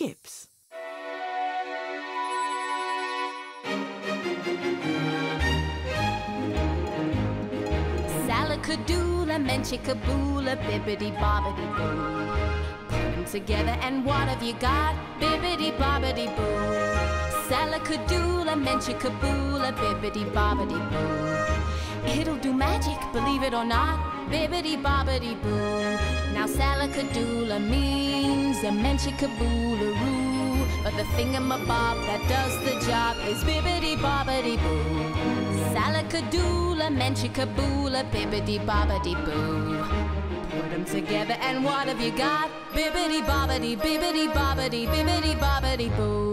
skips. Salakadoodle, menchikaboola, bibbidi bobbidi boo. Put 'em together and what have you got? Bibbidi bobbidi boo. Salakadoodle, menchikaboola, bibbidi bobbidi boo. It'll do magic, believe it or not. Bibbidi bobbidi boo. Now Salakadoodle means a menchikaboolaroo. The thingamabob that does the job is bibbidi bobbidi boo. Salakadoodle, menchikaboola, bibbidi bobbidi boo. Put 'em together and what have you got? Bibbidi bobbidi, bibbidi bobbidi, bibbidi bobbidi boo.